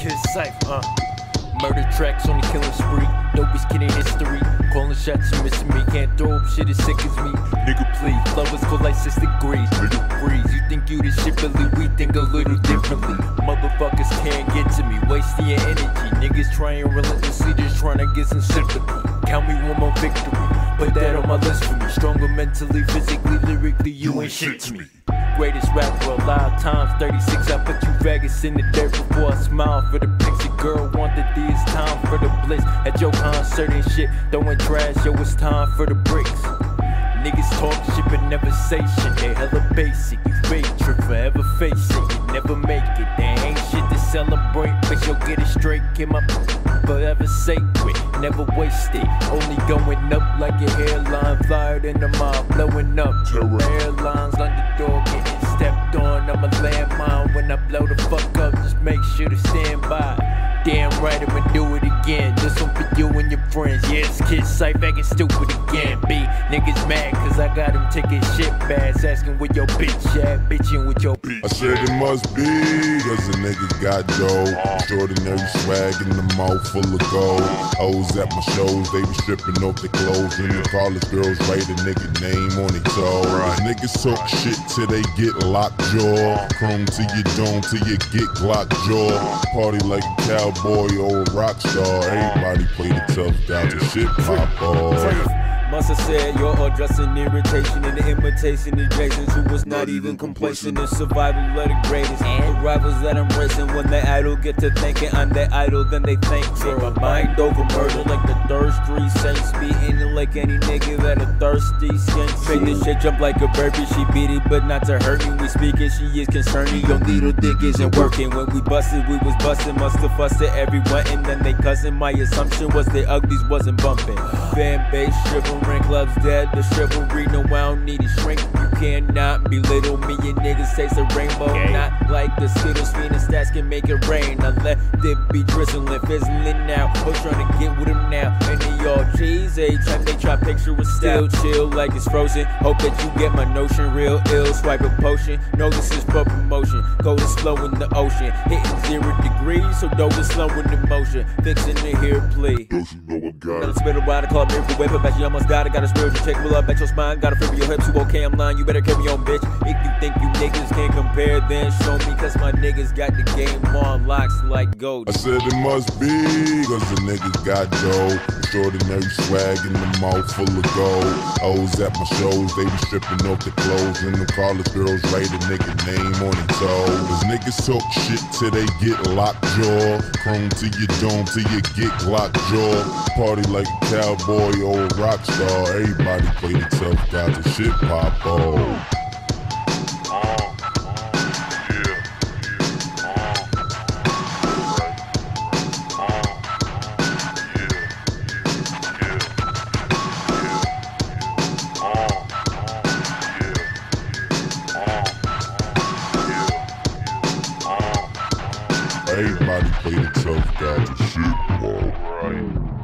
Kid Cypher, uh. Murder tracks on the killing spree. Dopest kid history. Calling shots, you missing me. Can't throw up shit, it sickens me. Nigga, please. Love is cold like six degrees. Nigga, freeze. You think you this shit, Billy? We think a little differently. Motherfuckers can't get to me. Wasting your energy. Niggas trying relentlessly, just trying to get some sympathy. Count me one more victory. Put that on my list for me. Stronger mentally, physically, lyrically, you ain't shit to me. Greatest rapper alive, times 36. I put you Vegas in the dirt before I smile for the pics. Your girl wanted these time for the bliss. At your concert and shit, throwing trash, yo, it's time for the bricks. Niggas talk shit but never say shit. They hella basic. You fake trip, forever face it. You never make it. There ain't shit to celebrate, but you'll get it straight. Get my forever sacred, never wasted. Only going up like your hairline, flyer in the mob, blowing up. Terror. Airlines, underdog, getting Damn right, I'ma do it again. This one for you and your friends. Yes, kids, sight acting stupid again. B niggas mad I got them taking shit bags. Asking where your bitch at, bitching with your bitch. I said it must be, cause the niggas got dough. Extraordinary swag in the mouth full of gold. Hoes at my shows, they be stripping off their clothes. And the college girls write a nigga name on their toe. Niggas talk shit till they get locked jaw. Chrome to your dome till you get Glock jaw. Party like a cowboy or a rock star. Everybody play the tough guy to shit pop off. Must have said you're an irritation and the imitation of Jason's who was not even complacent in survival of the greatest. The rivals that I'm racing when they idle get to thinking I'm their idol, then they think for a mind over murder like the third street saints beating it like any nigga that a thirsty skank. Make this shit jump like a baby, she beat it but not to hurt me. We speaking, she is concerning. Your little dick isn't working. When we busted, we was busting, must have fussed everyone and then they cussing. My assumption was the uglies wasn't bumping. Fan base shivering, clubs dead. The chivalry, no, I don't need a shrink. You cannot belittle me. And niggas taste a rainbow, not like the Skittles. Phoenix stats can make it rain. I let it be drizzling, fizzling now. Who's trying to get with him now? And they all cheese. Every time they try picture with still chill like it's frozen. Hope that you get my notion real ill. Swipe a potion. No, this is for promotion. Go to slow in the ocean. Hitting zero degrees, so dope is slow in the motion. Fixing to hear plea. Don't you know I got Gotta it? spin around the club, miracle whip it, bet you almost got it. Got a spiritual check, will up at your spine. Got a feel your hips, you okay, I'm lying. You better carry on, bitch. If you think you niggas can't compare, then show me, cause my niggas got the game on locks like gold. I said it must be, cause the niggas got dough. Extraordinary swag in the mouth full of gold. Hoes at my shows, they be stripping off their clothes. And the college girls write a nigga name on their toe. Cause niggas talk shit till they get locked jaw. Chrome to your dome till you get locked jaw. Party like a cowboy or a rock star. Everybody play the tough guy the shit pop off. Everybody play the tough guy to shit, bro. Right.